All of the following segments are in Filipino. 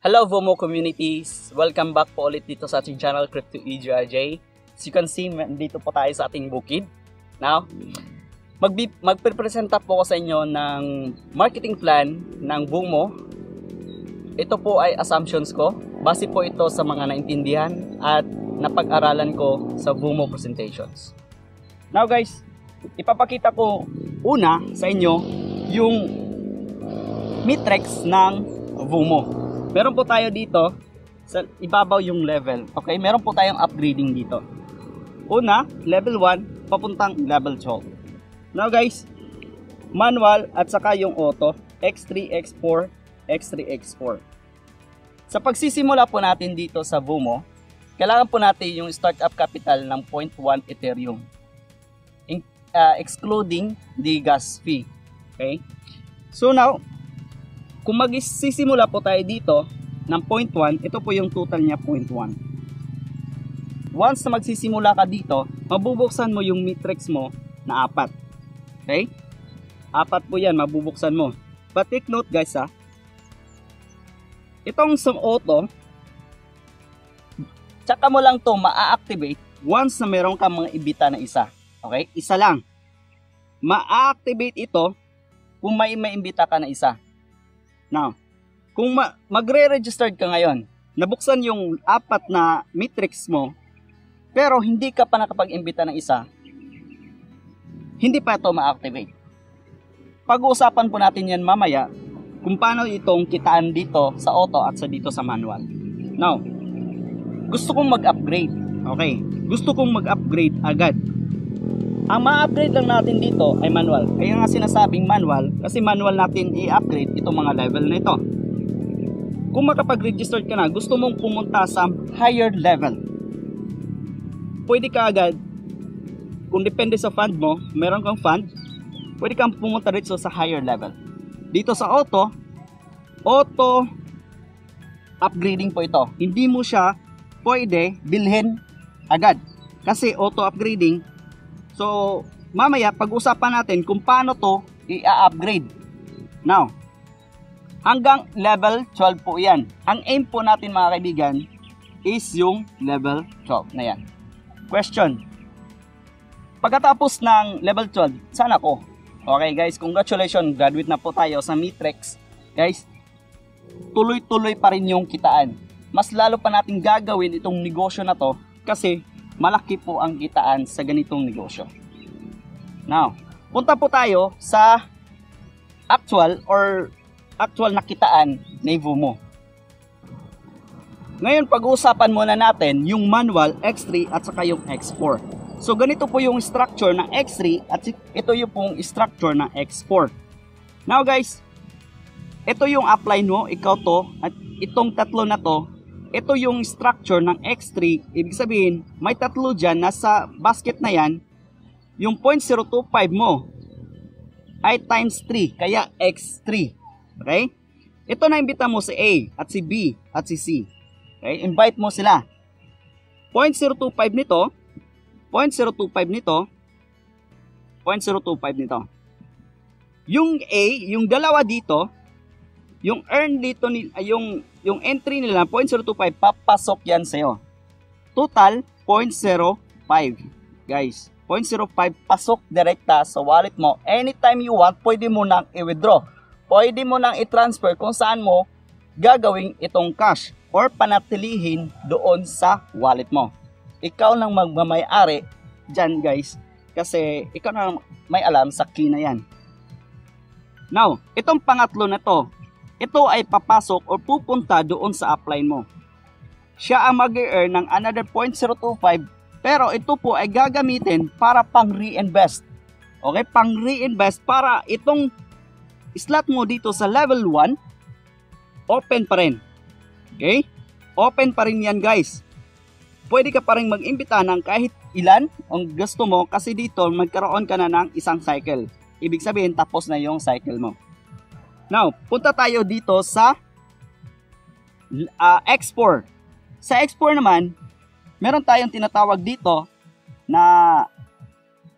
Hello Vomo communities! Welcome back po ulit dito sa ating channel Crypto EJRJ. As you can see, dito po tayo sa ating bukid. Now, magbi- magpipresenta po ko sa inyo ng marketing plan ng Vomo. Ito po ay assumptions ko. Base po ito sa mga naintindihan at napag-aralan ko sa Vomo presentations. Now guys, ipapakita ko una sa inyo yung matrix ng Vomo. Meron po tayo dito sa ibabaw yung level. Okay, meron po tayong upgrading dito. Una, level 1 papuntang level 12. Now guys, manual at saka yung auto, X3, X4, X3, X4. Sa pagsisimula po natin dito sa Vomo, kailangan po natin yung startup capital ng 0.1 Ethereum. In, uh, excluding the gas fee. Okay? So now, kung magsisimula po tayo dito ng 0.1, ito po yung total niya 0.1. Once na magsisimula ka dito, mabubuksan mo yung matrix mo na apat. Okay? Apat po yan, mabubuksan mo. But take note guys ha, itong sa auto, tsaka mo lang to ma-activate once na meron ka mga ibita na isa. Okay? Isa lang. Ma-activate ito kung may maimbita ka na isa. Now, kung ma- magre-registered ka ngayon, nabuksan yung apat na matrix mo, pero hindi ka pa nakapag-imbita ng isa, hindi pa ito ma-activate. Pag-uusapan po natin yan mamaya kung paano itong kitaan dito sa auto at sa dito sa manual. Now, gusto kong mag-upgrade. Okay, gusto kong mag-upgrade agad. Ang ma-upgrade lang natin dito ay manual. Kaya nga sinasabing manual kasi manual natin i-upgrade itong mga level na ito. Kung makapag-register ka na, gusto mong pumunta sa higher level. Pwede ka agad, kung depende sa fund mo, meron kang fund, pwede kang pumunta dito sa higher level. Dito sa auto, auto upgrading po ito. Hindi mo siya pwede bilhin agad. Kasi auto upgrading, So, mamaya pag-usapan natin kung paano to i-upgrade. Now, hanggang level 12 po yan. Ang aim po natin mga kaibigan is yung level 12 na yan. Question. Pagkatapos ng level 12, saan ako? Okay guys, congratulations. Graduate na po tayo sa Matrix. Guys, tuloy-tuloy pa rin yung kitaan. Mas lalo pa natin gagawin itong negosyo na to kasi malaki po ang kitaan sa ganitong negosyo. Now, punta po tayo sa actual or actual na kitaan na mo. Ngayon, pag-uusapan muna natin yung manual X3 at saka yung X4. So, ganito po yung structure ng X3 at ito yung pong structure ng X4. Now guys, ito yung upline mo, ikaw to, at itong tatlo na to, ito yung structure ng X3. Ibig sabihin, may tatlo dyan, nasa basket na yan, yung 0.025 mo ay times 3, kaya X3. Okay? Ito na imbita mo si A at si B at si C. Okay? Invite mo sila. 0.025 nito, 0.025 nito, 0.025 nito. Yung A, yung dalawa dito, yung earn dito ni yung yung entry nila 0.025 papasok yan sa iyo. Total 0.05 guys. 0.05 pasok direkta sa wallet mo. Anytime you want, pwede mo nang i-withdraw. Pwede mo nang i-transfer kung saan mo gagawing itong cash or panatilihin doon sa wallet mo. Ikaw nang magmamayari dyan guys kasi ikaw na may alam sa key na yan. Now, itong pangatlo na to, ito ay papasok o pupunta doon sa upline mo. Siya ang mag-earn ng another 0.025 pero ito po ay gagamitin para pang reinvest. Okay, pang reinvest para itong slot mo dito sa level 1 open pa rin. Okay? Open pa rin yan guys. Pwede ka pa rin mag-imbita ng kahit ilan ang gusto mo kasi dito magkaroon ka na ng isang cycle. Ibig sabihin tapos na yung cycle mo. Now, punta tayo dito sa uh, X4. Sa X4 naman, meron tayong tinatawag dito na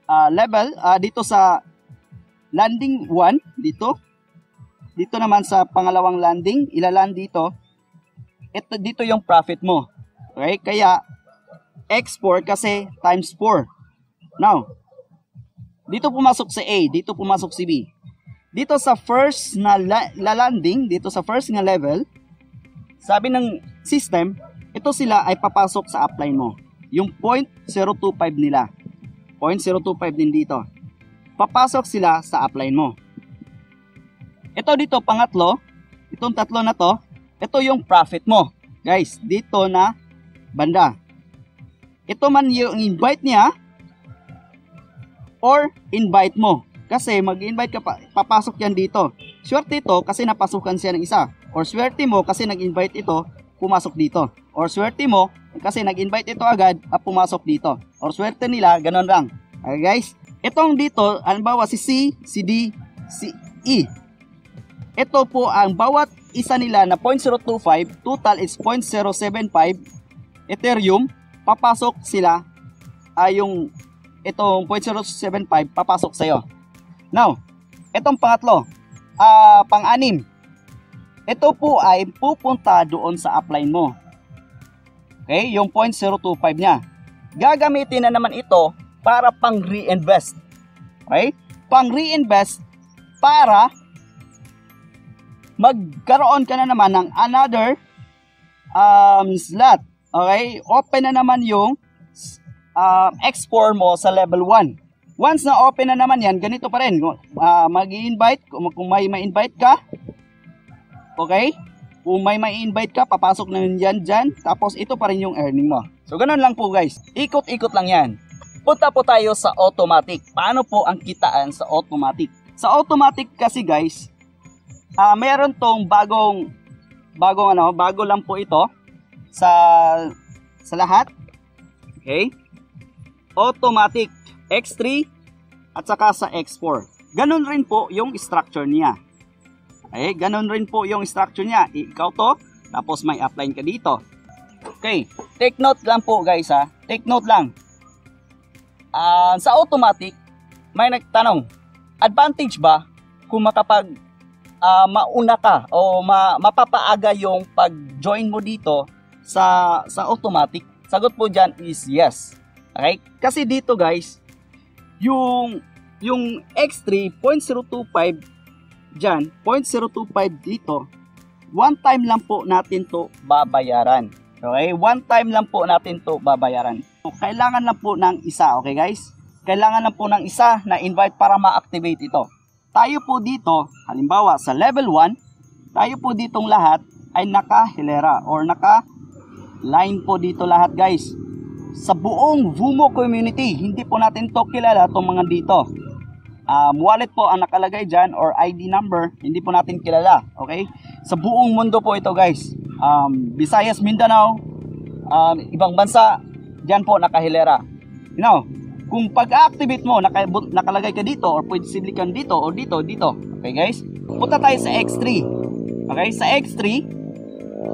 uh, level uh, dito sa landing 1 dito. Dito naman sa pangalawang landing, ilaland dito. ito dito yung profit mo. Okay? Kaya X4 kasi times 4. Now, dito pumasok si A, dito pumasok si B. Dito sa first na la- landing, dito sa first na level, sabi ng system, ito sila ay papasok sa upline mo. Yung 0.025 nila. 0.025 din dito. Papasok sila sa upline mo. Ito dito, pangatlo, itong tatlo na to, ito yung profit mo. Guys, dito na banda. Ito man yung invite niya or invite mo. Kasi mag-invite ka pa, papasok yan dito. Swerte ito kasi napasukan siya ng isa. Or swerte mo kasi nag-invite ito, pumasok dito. Or swerte mo kasi nag-invite ito agad at pumasok dito. Or swerte nila, ganun lang. Okay guys? Itong dito, halimbawa si C, si D, si E. Ito po ang bawat isa nila na 0.025, total is 0.075 Ethereum, papasok sila ay yung itong 0.075 papasok sa'yo. Now, itong pangatlo, uh, pang-anim, ito po ay pupunta doon sa upline mo. Okay, yung 0.025 niya. Gagamitin na naman ito para pang reinvest. Okay? Pang reinvest para magkaroon ka na naman ng another um, slot. Okay? Open na naman yung uh, X4 mo sa level 1. Once na open na naman yan, ganito pa rin. Uh, mag-i-invite, kung, kung may ma-invite ka, okay? Kung may ma-invite ka, papasok na yun dyan, dyan. Tapos ito pa rin yung earning mo. So ganun lang po guys. Ikot-ikot lang yan. Punta po tayo sa automatic. Paano po ang kitaan sa automatic? Sa automatic kasi guys, uh, meron tong bagong bagong ano, bago lang po ito sa sa lahat. Okay? Automatic X3 at saka sa X4. Ganun rin po yung structure niya. Okay, ganun rin po yung structure niya. Ikaw to, tapos may apply ka dito. Okay, take note lang po guys ha. Take note lang. Uh, sa automatic, may nagtanong, advantage ba kung makapag uh, mauna ka o ma, mapapaaga yung pag-join mo dito sa sa automatic? Sagot po diyan is yes. Okay? Kasi dito guys, yung yung X3 0.025 diyan, 0.025 dito, one time lang po natin to babayaran. Okay? One time lang po natin to babayaran. Kailangan lang po ng isa, okay guys? Kailangan lang po ng isa na invite para ma-activate ito. Tayo po dito, halimbawa sa level 1, tayo po ditong lahat ay naka-hilera or naka-line po dito lahat guys. Sa buong Vumo community, hindi po natin to kilala itong mga dito. Um, wallet po ang nakalagay dyan or ID number, hindi po natin kilala. Okay? Sa buong mundo po ito guys. Um, Visayas, Mindanao, um, ibang bansa, dyan po nakahilera. You know, kung pag-activate mo, naka, nakalagay ka dito or posible kang dito or dito, dito. Okay guys? Punta tayo sa X3. Okay? Sa X3,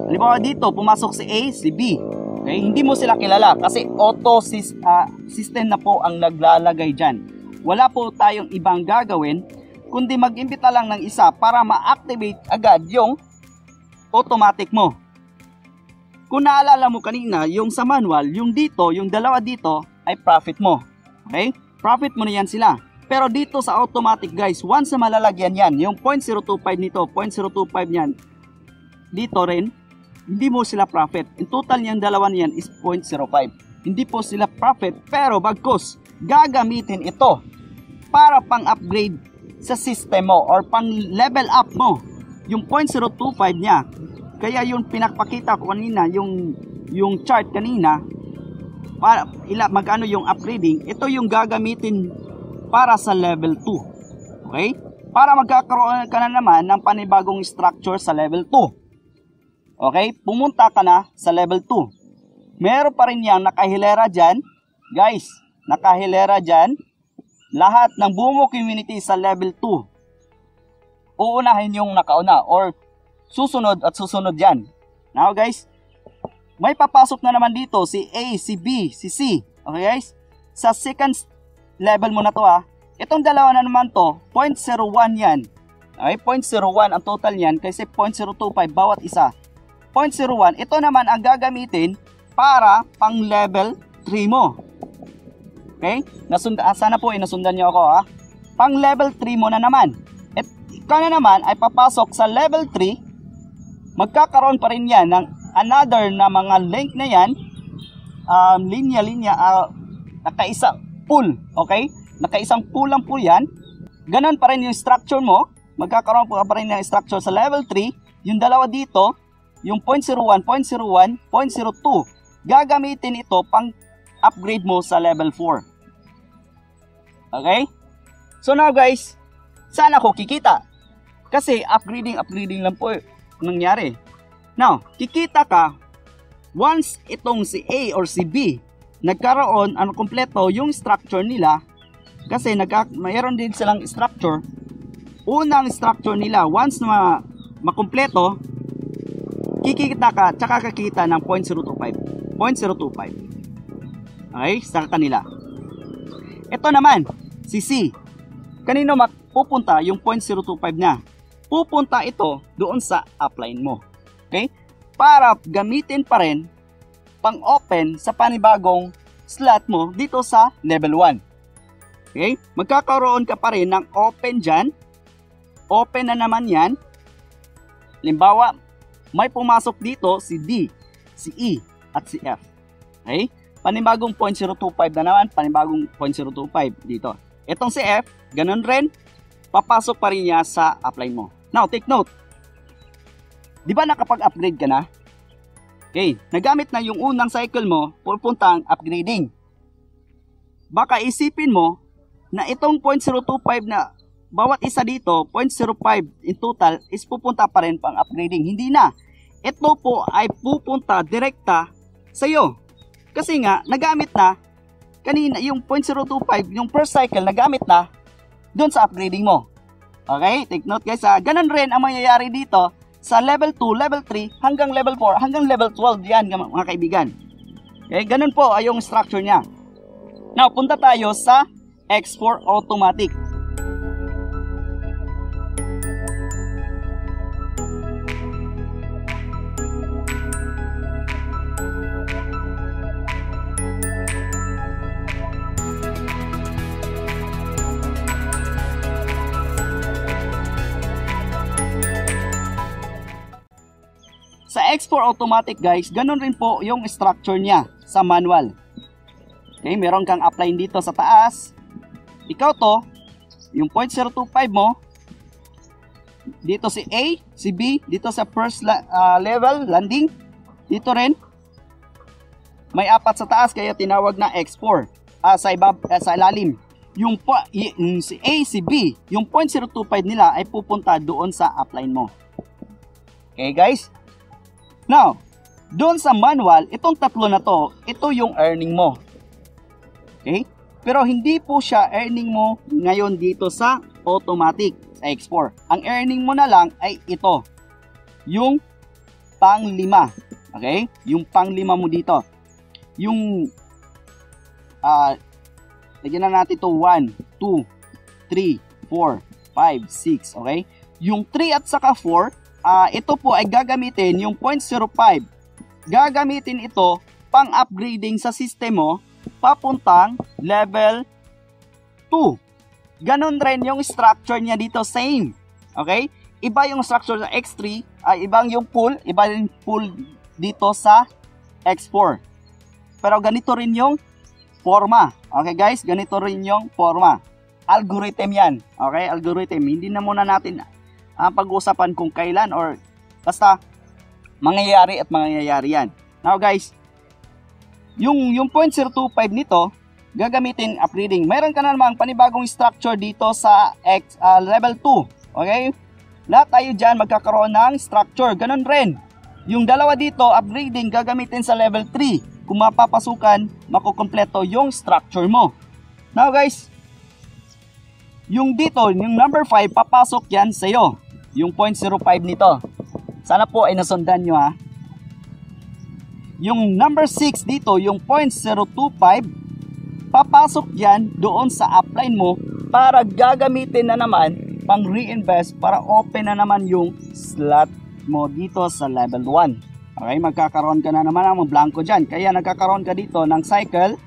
halimbawa dito, pumasok si A, si B. Okay? Hindi mo sila kilala kasi auto uh, system na po ang naglalagay dyan. Wala po tayong ibang gagawin kundi mag-imbita lang ng isa para ma-activate agad yung automatic mo. Kung naalala mo kanina, yung sa manual, yung dito, yung dalawa dito, ay profit mo. Okay? Profit mo na yan sila. Pero dito sa automatic guys, once na malalagyan yan, yung 0.025 nito, 0.025 yan, dito rin, hindi mo sila profit. In total niyang dalawa niyan is 0.05. Hindi po sila profit, pero bagkus, gagamitin ito para pang-upgrade sa system mo or pang-level up mo. Yung 0.025 niya, kaya yung pinakpakita ko kanina, yung, yung chart kanina, para ila magkano yung upgrading, ito yung gagamitin para sa level 2. Okay? Para magkakaroon ka na naman ng panibagong structure sa level 2. Okay? Pumunta ka na sa level 2. Meron pa rin yang nakahilera dyan. Guys, nakahilera dyan. Lahat ng Bumo community sa level 2. Uunahin yung nakauna or susunod at susunod dyan. Now guys, may papasok na naman dito si A, si B, si C. Okay guys? Sa second level mo na to ha. Itong dalawa na naman to, 0.01 yan. Okay, 0.01 ang total niyan kasi 0.025 bawat isa. 0.01, ito naman ang gagamitin para pang level 3 mo. Okay? Nasunda, ah, sana po ay nasundan nyo ako ha. Pang level 3 mo na naman. At ikaw na naman ay papasok sa level 3, magkakaroon pa rin yan ng another na mga link na yan, um, linya-linya, uh, nakaisa pool, okay? Nakaisang pool lang po yan. Ganon pa rin yung structure mo, magkakaroon pa rin ng structure sa level 3. Yung dalawa dito, yung 0.01, 0.01, 0.02. Gagamitin ito pang upgrade mo sa level 4. Okay? So now guys, saan ako kikita? Kasi upgrading, upgrading lang po nangyari. Now, kikita ka once itong si A or si B nagkaroon ano kompleto yung structure nila kasi nagka, mayroon din silang structure unang structure nila, once na makumpleto, kikita ka, tsaka kakita ng 0.025. 0.025. Okay, sa kanila. Ito naman, si C. Kanino mapupunta yung 0.025 na? Pupunta ito doon sa upline mo. Okay? Para gamitin pa rin pang open sa panibagong slot mo dito sa level 1. Okay? Magkakaroon ka pa rin ng open dyan open na naman yan. Limbawa, may pumasok dito si D, si E, at si F. Okay? Panibagong 0.025 na naman, panibagong 0.025 dito. Itong si F, ganun rin, papasok pa rin niya sa upline mo. Now, take note. Di ba nakapag-upgrade ka na? Okay, nagamit na yung unang cycle mo, pupuntang upgrading. Baka isipin mo na itong 0.025 na bawat isa dito, 0.05 in total is pupunta pa rin pang upgrading. Hindi na. Ito po ay pupunta direkta sa iyo. Kasi nga, nagamit na kanina yung 0.025, yung first cycle, nagamit na doon sa upgrading mo. Okay? Take note guys ha. Ganun rin ang mangyayari dito sa level 2, level 3, hanggang level 4, hanggang level 12 yan mga kaibigan. Okay? Ganun po ay yung structure niya. Now, punta tayo sa X4 Automatic. X4 automatic guys, ganun rin po yung structure niya sa manual. Okay, meron kang apply dito sa taas. Ikaw to, yung 0.025 mo, dito si A, si B, dito sa first uh, level, landing, dito rin, may apat sa taas kaya tinawag na X4 uh, sa, ibab, uh, sa ilalim. Yung, po, yung si A, si B, yung 0.025 nila ay pupunta doon sa upline mo. Okay guys? Now, doon sa manual, itong tatlo na to, ito yung earning mo. Okay? Pero hindi po siya earning mo ngayon dito sa automatic sa X4. Ang earning mo na lang ay ito. Yung panglima. Okay? Yung panglima mo dito. Yung uh, lagyan na natin ito 1, 2, 3, 4, 5, 6. Okay? Yung 3 at saka 4 uh, ito po ay gagamitin yung 0.05. Gagamitin ito pang upgrading sa system mo papuntang level 2. Ganon rin yung structure niya dito, same. Okay? Iba yung structure sa X3, ay uh, ibang yung pool, iba yung pool dito sa X4. Pero ganito rin yung forma. Okay guys, ganito rin yung forma. Algorithm yan. Okay, algorithm. Hindi na muna natin uh, pag-uusapan kung kailan or basta mangyayari at mangyayari yan. Now guys, yung, yung 0.025 nito, gagamitin upgrading. Meron ka na namang panibagong structure dito sa X, uh, level 2. Okay? Lahat tayo dyan magkakaroon ng structure. Ganun rin. Yung dalawa dito, upgrading, gagamitin sa level 3. Kung mapapasukan, makukompleto yung structure mo. Now guys, yung dito, yung number 5, papasok yan sa iyo yung 0.05 nito. Sana po ay nasundan nyo ha. Yung number 6 dito, yung 0.025, papasok yan doon sa upline mo para gagamitin na naman pang reinvest para open na naman yung slot mo dito sa level 1. Okay, magkakaroon ka na naman ng blanco dyan. Kaya nagkakaroon ka dito ng cycle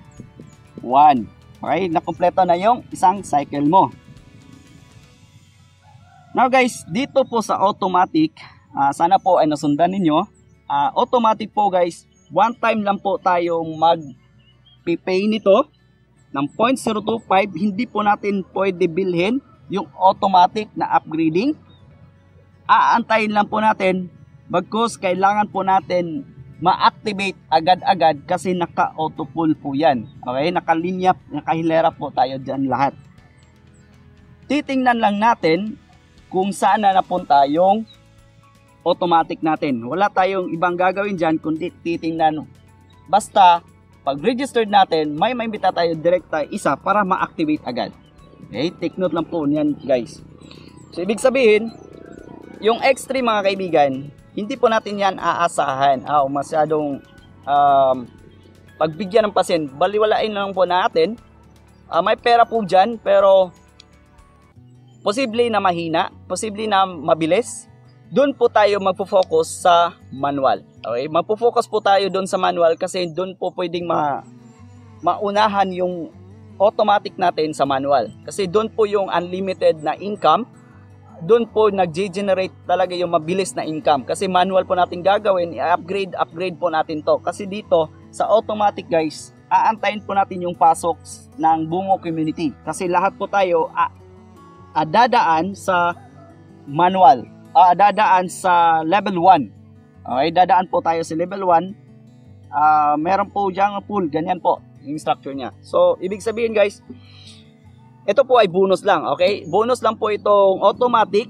1. Okay, nakompleto na yung isang cycle mo. Now guys, dito po sa automatic, uh, sana po ay nasundan ninyo. Uh, automatic po guys, one time lang po tayong mag-pay nito ng 0.025. Hindi po natin pwede bilhin yung automatic na upgrading. Aantayin lang po natin bagkus kailangan po natin ma-activate agad-agad kasi naka-auto pull po yan. Okay, nakalinya, nakahilera po tayo dyan lahat. Titingnan lang natin kung saan na napunta yung automatic natin. Wala tayong ibang gagawin dyan kundi titingnan. Basta, pag registered natin, may maimbita tayo direkta isa para ma-activate agad. Okay, take note lang po niyan guys. So, ibig sabihin, yung X3 mga kaibigan, hindi po natin yan aasahan. Ah, masyadong um, pagbigyan ng pasyente. Baliwalain lang po natin. Uh, may pera po dyan, pero posible na mahina, posible na mabilis, doon po tayo magpo-focus sa manual. Okay? Magpo-focus po tayo doon sa manual kasi doon po pwedeng ma maunahan yung automatic natin sa manual. Kasi doon po yung unlimited na income, doon po nag-generate talaga yung mabilis na income. Kasi manual po natin gagawin, i-upgrade, upgrade po natin to. Kasi dito, sa automatic guys, aantayin po natin yung pasok ng bungo community. Kasi lahat po tayo, uh, dadaan sa manual. Uh, dadaan sa level 1. Okay, dadaan po tayo sa level 1. Uh, ah, meron po diyang pool, ganyan po yung structure niya. So, ibig sabihin guys, ito po ay bonus lang, okay? Bonus lang po itong automatic.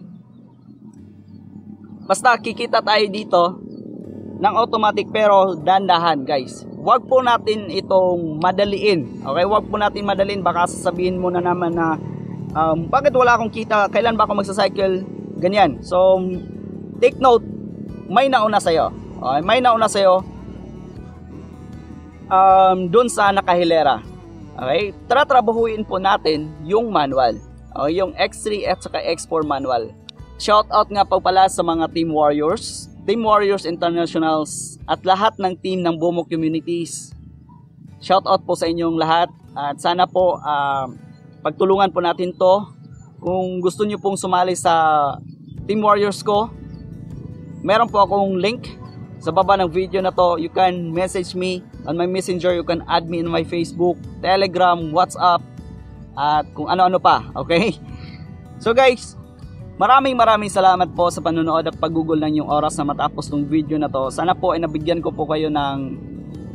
Basta kikita tayo dito ng automatic pero dandahan guys. Huwag po natin itong madaliin. Okay, huwag po natin madaliin. Baka sasabihin mo na naman na um, bakit wala akong kita, kailan ba ako magsa-cycle, ganyan. So, take note, may nauna sa'yo. Okay, may nauna sa'yo um, dun sa nakahilera. Okay, tratrabahuin po natin yung manual. Okay, yung X3 at saka X4 manual. Shout out nga po pala sa mga Team Warriors, Team Warriors Internationals at lahat ng team ng Bomo Communities. Shout out po sa inyong lahat at sana po uh, pagtulungan po natin to. Kung gusto niyo pong sumali sa Team Warriors ko, meron po akong link sa baba ng video na to. You can message me on my messenger. You can add me in my Facebook, Telegram, WhatsApp, at kung ano-ano pa. Okay? So guys, maraming maraming salamat po sa panonood at paggugol ng yung oras na matapos ng video na to. Sana po ay nabigyan ko po kayo ng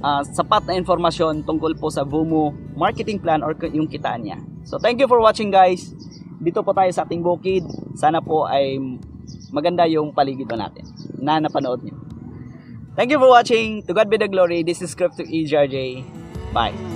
uh, sapat na informasyon tungkol po sa Vumo marketing plan or yung kitaan niya. So thank you for watching guys. Dito po tayo sa ating bukid. Sana po ay maganda yung paligid natin na napanood niyo. Thank you for watching. To God be the glory. This is Script to EJRJ. Bye.